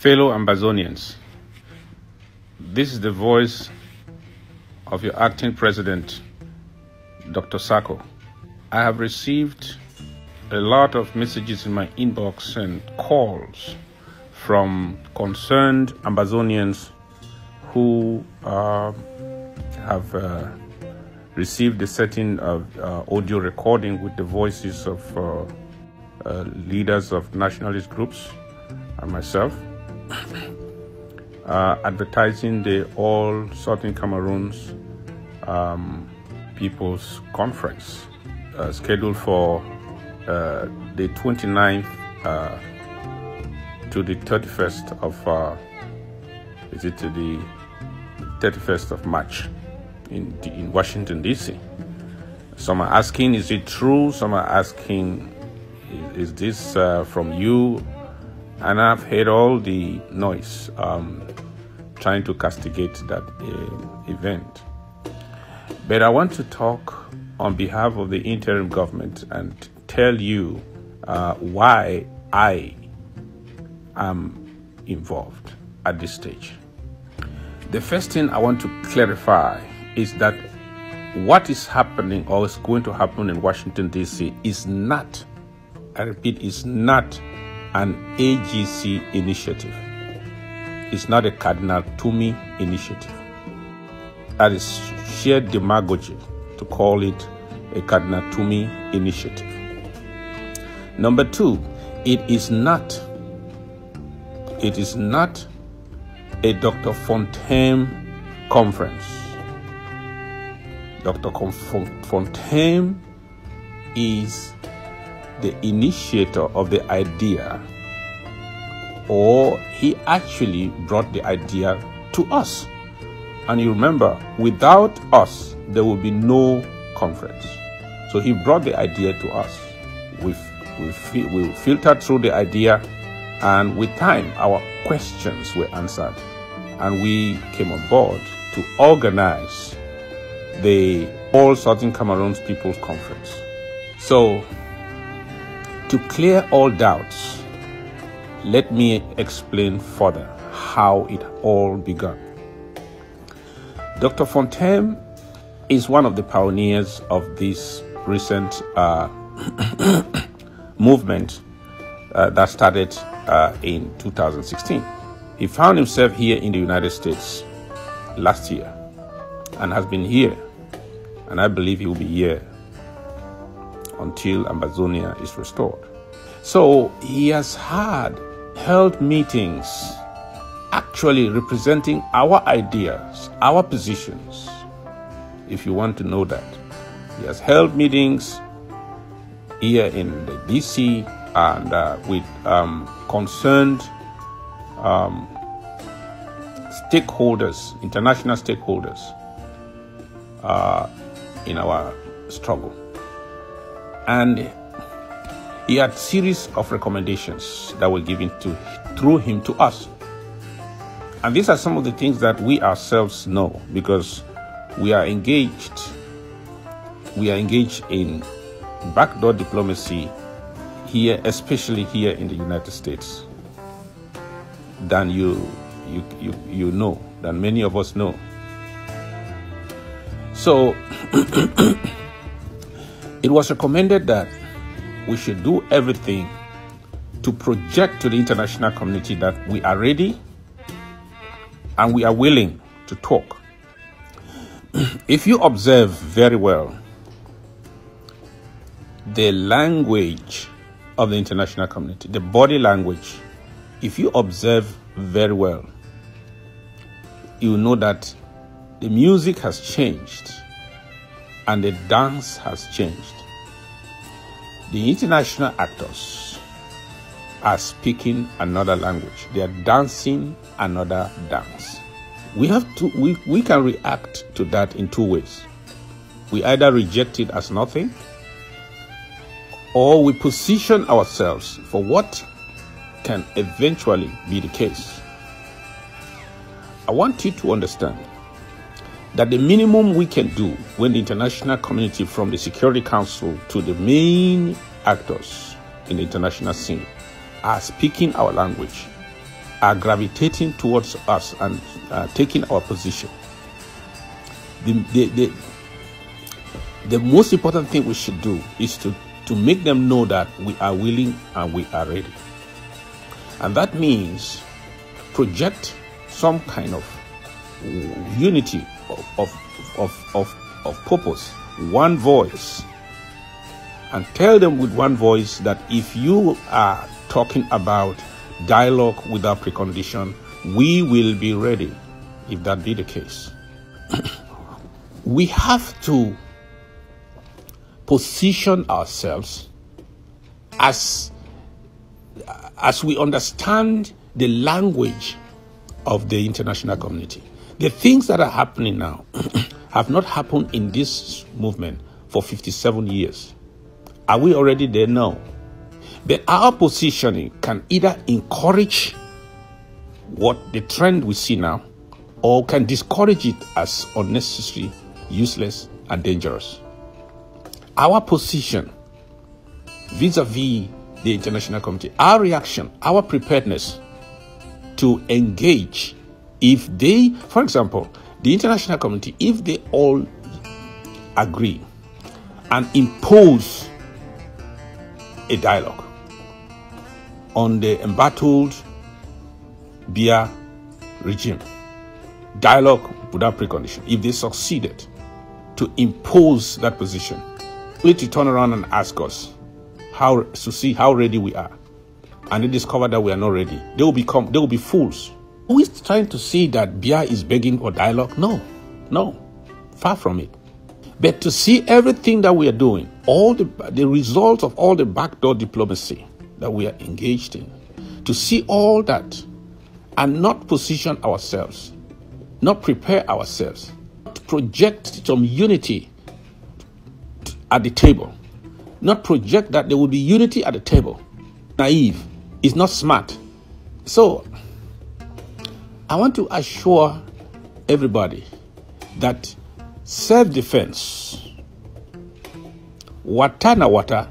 Fellow Ambazonians, this is the voice of your acting president, Dr. Sako. I have received a lot of messages in my inbox and calls from concerned Ambazonians who uh, have uh, received a of uh, audio recording with the voices of uh, uh, leaders of nationalist groups and myself, uh, advertising the All Southern Cameroons um, People's Conference, uh, scheduled for uh, the 29th uh, to the 31st of, uh, is it to the 31st of March in, in Washington, D.C. Some are asking, is it true? Some are asking, is, is this uh, from you? And I've heard all the noise um, trying to castigate that uh, event. But I want to talk on behalf of the interim government and tell you uh, why I am involved at this stage. The first thing I want to clarify is that what is happening or is going to happen in Washington, D.C. is not, I repeat, is not an AGC initiative. It's not a Cardinal Tumi initiative. That is sheer demagogy to call it a Cardinal Tumi initiative. Number two, it is not, it is not a Dr. Fontem conference. Dr. Fontem is the initiator of the idea, or he actually brought the idea to us. And you remember, without us, there will be no conference. So he brought the idea to us. We, we, we filtered through the idea, and with time, our questions were answered. And we came on board to organize the All Southern Cameroons People's Conference. So, to clear all doubts, let me explain further how it all began. Dr. Fontem is one of the pioneers of this recent uh, movement uh, that started uh, in 2016. He found himself here in the United States last year and has been here, and I believe he will be here until Ambazonia is restored. So he has had held meetings actually representing our ideas, our positions, if you want to know that. He has held meetings here in the DC and uh, with um, concerned um, stakeholders, international stakeholders, uh, in our struggle. And he had series of recommendations that were given to through him to us. And these are some of the things that we ourselves know because we are engaged we are engaged in backdoor diplomacy here especially here in the United States than you you you, you know than many of us know so it was recommended that we should do everything to project to the international community that we are ready and we are willing to talk. if you observe very well the language of the international community, the body language, if you observe very well, you know that the music has changed and the dance has changed. The international actors are speaking another language. They are dancing another dance. We have to we, we can react to that in two ways. We either reject it as nothing or we position ourselves for what can eventually be the case. I want you to understand that the minimum we can do when the international community, from the Security Council to the main actors in the international scene, are speaking our language, are gravitating towards us and uh, taking our position, the, the, the, the most important thing we should do is to, to make them know that we are willing and we are ready. And that means project some kind of unity of, of, of, of, purpose, one voice, and tell them with one voice that if you are talking about dialogue without precondition, we will be ready if that be the case. we have to position ourselves as as we understand the language of the international community. The things that are happening now have not happened in this movement for 57 years. Are we already there? No. But our positioning can either encourage what the trend we see now or can discourage it as unnecessary, useless, and dangerous. Our position vis a vis the international community, our reaction, our preparedness to engage if they, for example, the international community, if they all agree and impose a dialogue on the embattled Biya regime, dialogue without precondition, if they succeeded to impose that position, we to turn around and ask us how to see how ready we are, and they discover that we are not ready, they will become they will be fools. Who is trying to see that Biya is begging for dialogue? No, no, far from it. But to see everything that we are doing, all the the results of all the backdoor diplomacy that we are engaged in, to see all that and not position ourselves, not prepare ourselves, to project some unity at the table not project that there will be unity at the table. Naive is not smart. So, I want to assure everybody that self defense, watana wata,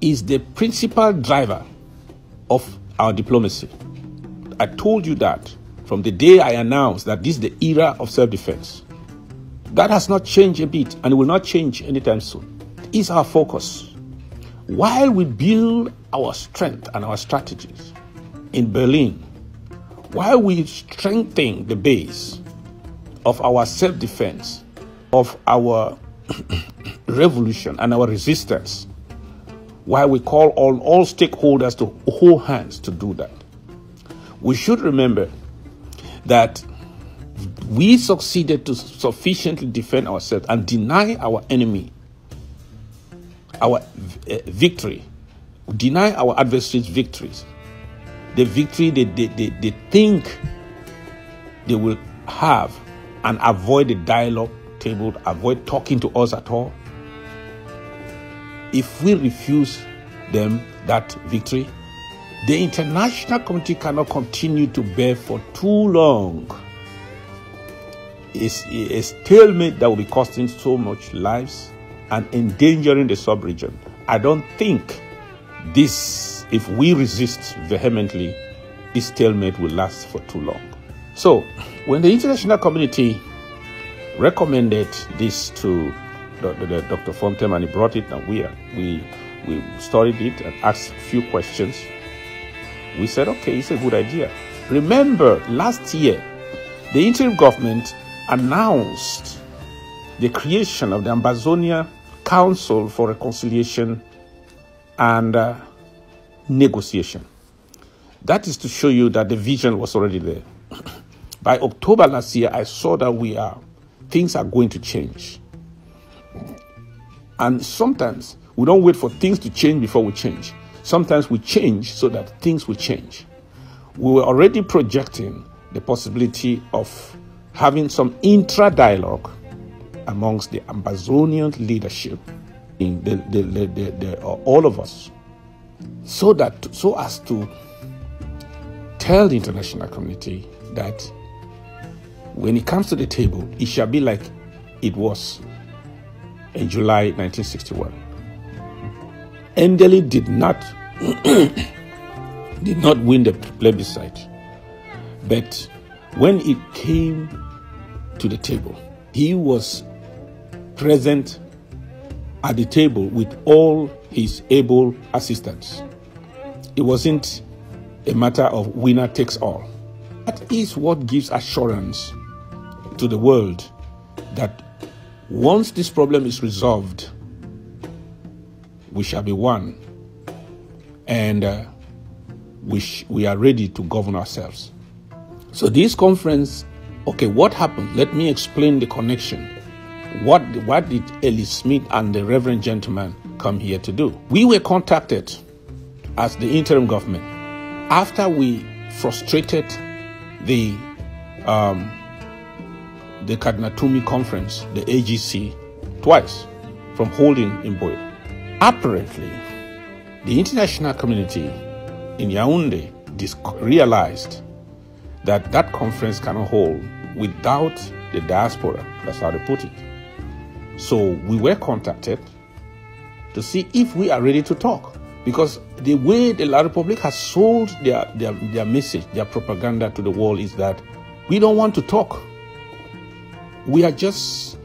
is the principal driver of our diplomacy. I told you that from the day I announced that this is the era of self defense. That has not changed a bit and will not change anytime soon is our focus. While we build our strength and our strategies in Berlin, while we strengthen the base of our self defense, of our revolution and our resistance, while we call on all stakeholders to hold hands to do that, we should remember that we succeeded to sufficiently defend ourselves and deny our enemy our uh, victory, deny our adversaries' victories. The victory they, they, they, they think they will have and avoid the dialogue table, avoid talking to us at all. If we refuse them that victory, the international community cannot continue to bear for too long. It's a stalemate that will be costing so much lives and endangering the sub-region. I don't think this, if we resist vehemently, this stalemate will last for too long. So, when the international community recommended this to Dr. Fontem and he brought it, and we, we, we studied it and asked a few questions, we said, okay, it's a good idea. Remember, last year, the interim government announced the creation of the Ambazonia Council for Reconciliation and uh, Negotiation. That is to show you that the vision was already there. By October last year, I saw that we are things are going to change. And sometimes we don't wait for things to change before we change. Sometimes we change so that things will change. We were already projecting the possibility of having some intra dialogue amongst the Ambazonian leadership, in the, the, the, the, uh, all of us, so that so as to tell the international community that when it comes to the table, it shall be like it was in July 1961. Endeley did not did not win the plebiscite. But when it came to the table, he was present at the table with all his able assistants. It wasn't a matter of winner takes all. That is what gives assurance to the world that once this problem is resolved, we shall be one and uh, we, sh- we are ready to govern ourselves. So, this conference, okay, what happened? Let me explain the connection. What, what did Elie Smith and the Reverend Gentleman come here to do? We were contacted as the interim government after we frustrated the um, the Cardinal Tumi conference, the AGC, twice from holding in Buea. Apparently, the international community in Yaoundé realized that that conference cannot hold without the diaspora. That's how they put it. So we were contacted to see if we are ready to talk. Because the way the La Republic has sold their, their, their message, their propaganda to the world is that we don't want to talk. We are just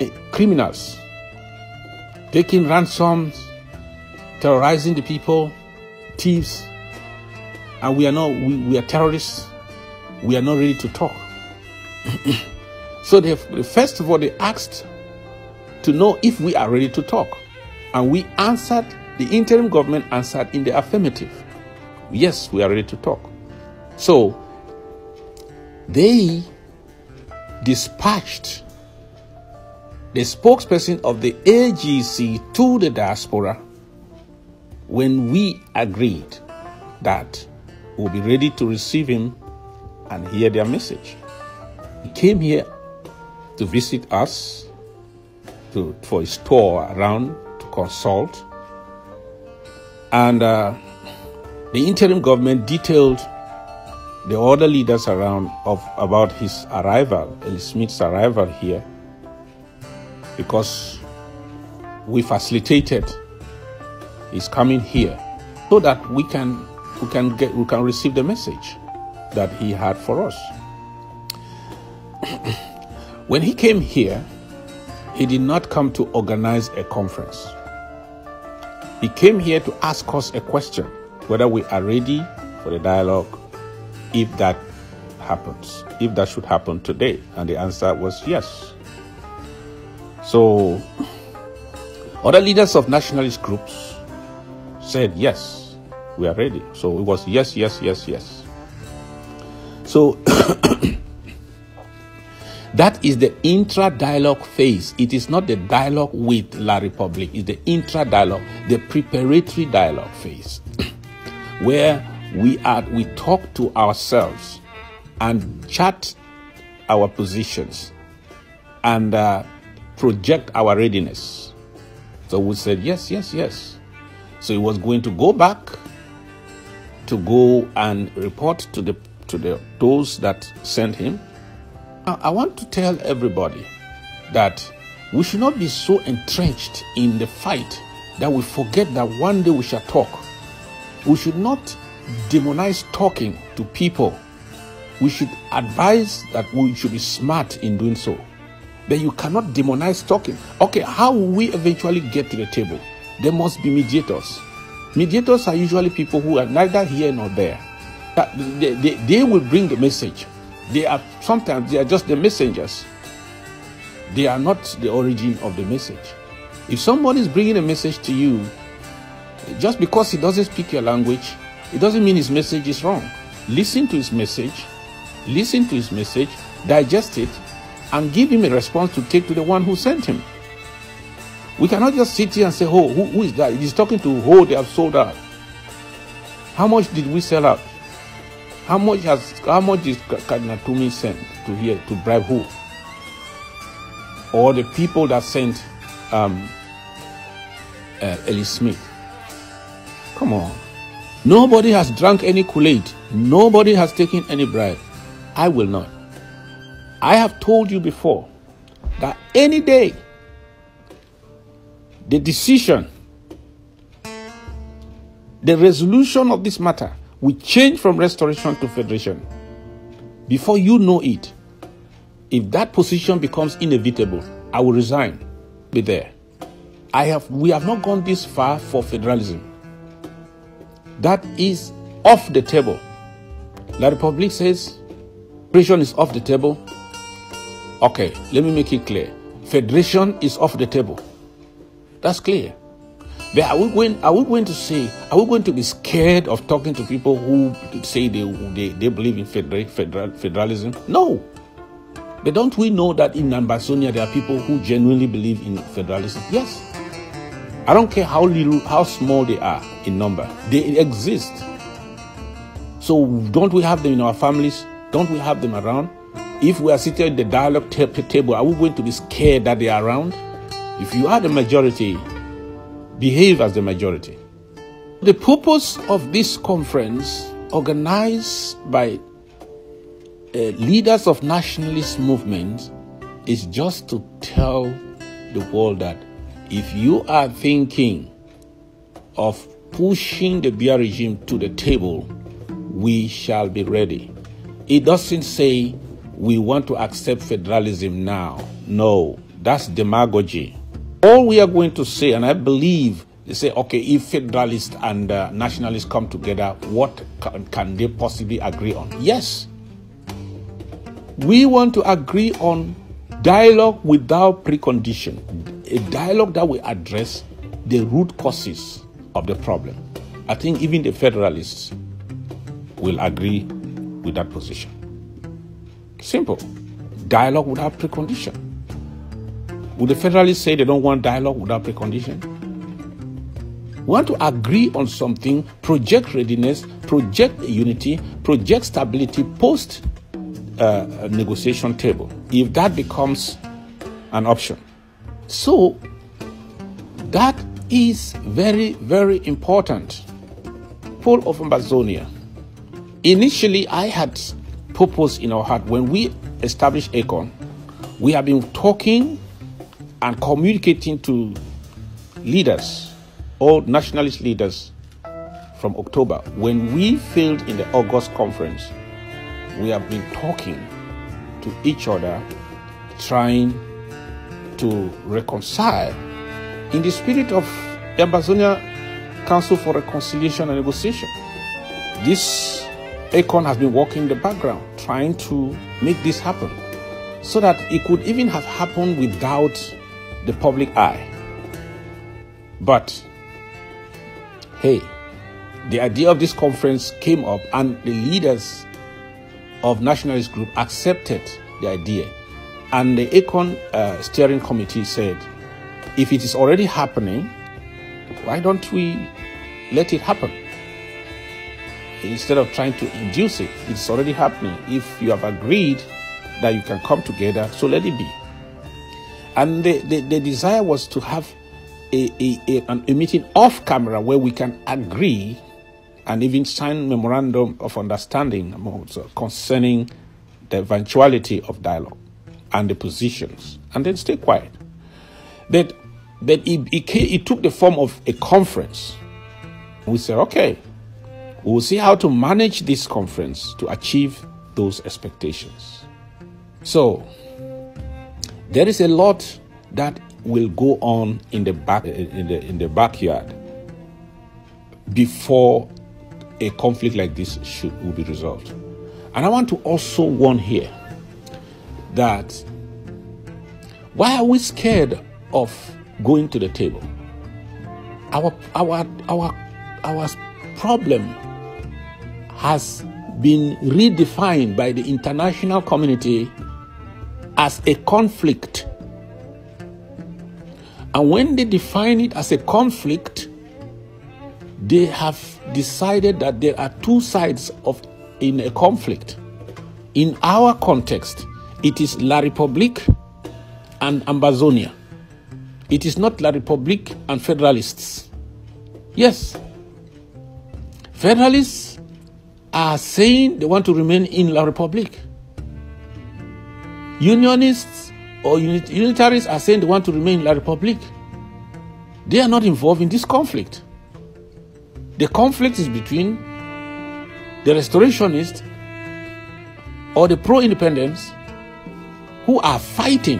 uh, criminals, taking ransoms, terrorizing the people, thieves, and we are not, we, we are terrorists. We are not ready to talk. so they, first of all, they asked to know if we are ready to talk. And we answered, the interim government answered in the affirmative. Yes, we are ready to talk. So they dispatched the spokesperson of the AGC to the diaspora when we agreed that we'll be ready to receive him and hear their message. He came here to visit us to, for his tour around consult. And uh, the interim government detailed the other leaders around of about his arrival, Elie Smith's arrival here, because we facilitated his coming here so that we can we can get we can receive the message that he had for us. when he came here, he did not come to organize a conference. He came here to ask us a question whether we are ready for the dialogue if that happens, if that should happen today. And the answer was yes. So, other leaders of nationalist groups said yes, we are ready. So it was yes, yes, yes, yes. So that is the intra dialogue phase. It is not the dialogue with La Republic, it's the intra dialogue, the preparatory dialogue phase, where we are we talk to ourselves and chat our positions and uh, project our readiness. So we said yes, yes, yes. So he was going to go back to go and report to the to the those that sent him. I want to tell everybody that we should not be so entrenched in the fight that we forget that one day we shall talk. We should not demonize talking to people. We should advise that we should be smart in doing so. Then you cannot demonize talking. Okay, how will we eventually get to the table? There must be mediators. Mediators are usually people who are neither here nor there. They, they, they will bring the message. They are sometimes they are just the messengers. They are not the origin of the message. If somebody is bringing a message to you, just because he doesn't speak your language, it doesn't mean his message is wrong. Listen to his message, listen to his message, digest it, and give him a response to take to the one who sent him. We cannot just sit here and say, Oh, who, who is that? He's talking to who they have sold out. How much did we sell out? How much has how much is Cardinal Tumi sent to here to bribe who? Or the people that sent um, uh, Elie Smith? Come on. Nobody has drunk any Kool-Aid. Nobody has taken any bribe. I will not. I have told you before that any day the decision the resolution of this matter will change from restoration to federation. Before you know it, if that position becomes inevitable, I will resign. Be there. I have we have not gone this far for federalism. That is off the table. La Republic says federation is off the table. Okay, let me make it clear. Federation is off the table. That's clear. Are we going? Are we going to say? Are we going to be scared of talking to people who say they they, they believe in federal, federal, federalism? No. But don't we know that in Ambazonia there are people who genuinely believe in federalism? Yes. I don't care how little, how small they are in number. They exist. So don't we have them in our families? Don't we have them around? If we are sitting at the dialogue table, are we going to be scared that they are around? If you are the majority, behave as the majority. The purpose of this conference, organized by uh, leaders of nationalist movements, is just to tell the world that if you are thinking of pushing the Biya regime to the table, we shall be ready. It doesn't say we want to accept federalism now. No, that's demagogy. All we are going to say, and I believe they say, okay, if federalists and uh, nationalists come together, what can, can they possibly agree on? Yes. We want to agree on dialogue without precondition, a dialogue that will address the root causes of the problem. I think even the federalists will agree with that position. Simple. Dialogue without precondition. Would the Federalists say they don't want dialogue without precondition? We want to agree on something, project readiness, project unity, project stability post uh, negotiation table, if that becomes an option. So, that is very, very important. Paul of Ambazonia. Initially, I had purpose in our heart when we established ACON. We have been talking and communicating to leaders, all nationalist leaders from October. When we failed in the August conference, we have been talking to each other, trying to reconcile in the spirit of the Ambazonia Council for Reconciliation and Negotiation. This ACON has been working in the background, trying to make this happen so that it could even have happened without the public eye. But hey, the idea of this conference came up, and the leaders of nationalist group accepted the idea. And the ACON uh, steering committee said, if it is already happening, why don't we let it happen? Instead of trying to induce it, it's already happening. If you have agreed that you can come together, so let it be. And the, the, the desire was to have a, a, a, a meeting off camera where we can agree and even sign memorandum of understanding uh, concerning the eventuality of dialogue and the positions, and then stay quiet. That but it, it, it took the form of a conference. We said, okay, we'll see how to manage this conference to achieve those expectations. So, there is a lot that will go on in the back in the in the backyard before a conflict like this should will be resolved. And I want to also warn here that why are we scared of going to the table? Our our our our problem has been redefined by the international community as a conflict. And when they define it as a conflict, they have decided that there are two sides of in a conflict. In our context, it is La Republique and Ambazonia. It is not La Republique and Federalists. Yes. Federalists are saying they want to remain in La Republique. Unionists or unitarists are saying they want to remain in La Republique. They are not involved in this conflict. The conflict is between the restorationists or the pro independence who are fighting.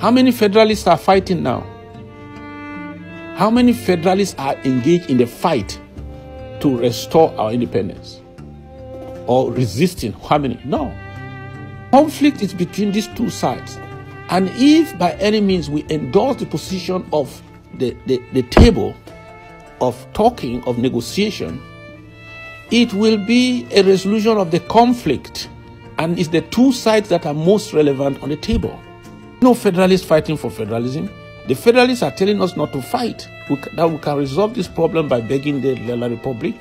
How many federalists are fighting now? How many federalists are engaged in the fight to restore our independence or resisting harmony? No. Conflict is between these two sides. And if by any means we endorse the position of the, the, the table of talking, of negotiation, it will be a resolution of the conflict. And it's the two sides that are most relevant on the table. No federalists fighting for federalism. The Federalists are telling us not to fight, we, that we can resolve this problem by begging the Lela Republic.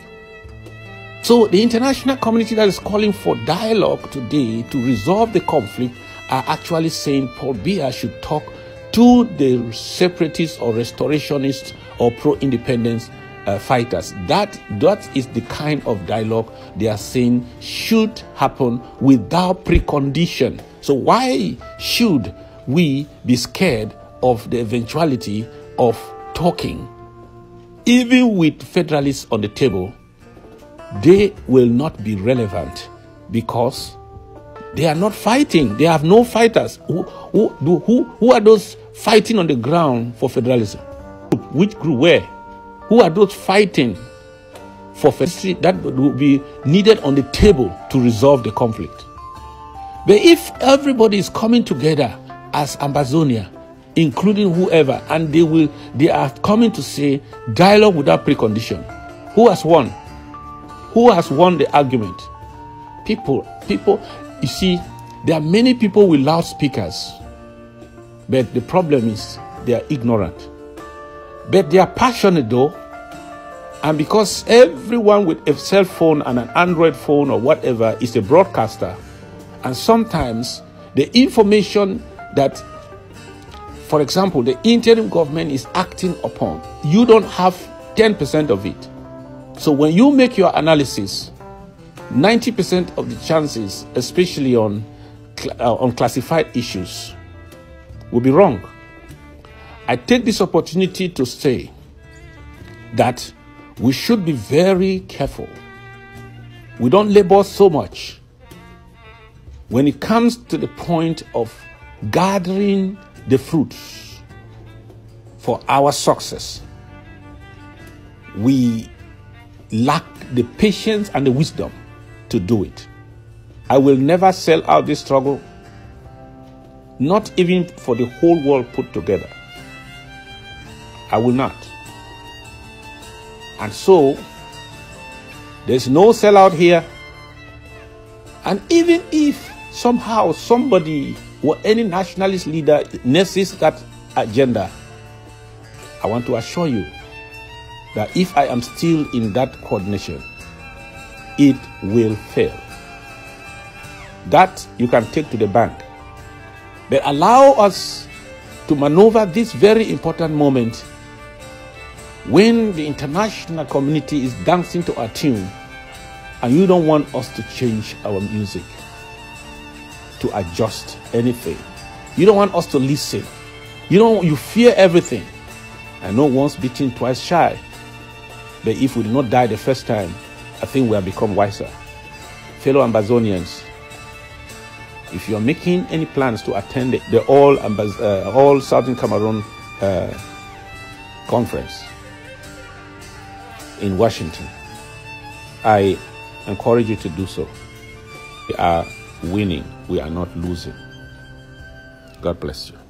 So the international community that is calling for dialogue today to resolve the conflict are actually saying Paul Biya should talk to the separatists or restorationists or pro-independence uh, fighters. That that is the kind of dialogue they are saying should happen without precondition. So why should we be scared of the eventuality of talking, even with federalists on the table, they will not be relevant because they are not fighting. They have no fighters. Who, who, who, who are those fighting on the ground for federalism? Which group? Where? Who are those fighting for federalism that will be needed on the table to resolve the conflict? But if everybody is coming together as Ambazonia, including whoever, and they will they are coming to say dialogue without precondition. Who has won? Who has won the argument? People, people, you see, there are many people with loudspeakers, but the problem is they are ignorant. But they are passionate though, and because everyone with a cell phone and an Android phone or whatever is a broadcaster, and sometimes the information that for example, the interim government is acting upon, you don't have 10% of it. So when you make your analysis, 90% of the chances, especially on, uh, on classified issues, will be wrong. I take this opportunity to say that we should be very careful. We don't labor so much when it comes to the point of gathering the fruits for our success, we lack the patience and the wisdom to do it. I will never sell out this struggle, not even for the whole world put together. I will not. And so, there's no sellout here. And even if somehow somebody or any nationalist leader nurses that agenda, I want to assure you that if I am still in that coordination, it will fail. That you can take to the bank. But allow us to maneuver this very important moment when the international community is dancing to our tune and you don't want us to change our music to adjust anything. You don't want us to listen. You don't you fear everything. I know once beaten, twice shy. But if we did not die the first time, I think we have become wiser. Fellow Ambazonians, if you are making any plans to attend the All, Ambaz- uh, All Southern Cameroon uh, Conference in Washington, I encourage you to do so. We are winning, we are not losing. God bless you.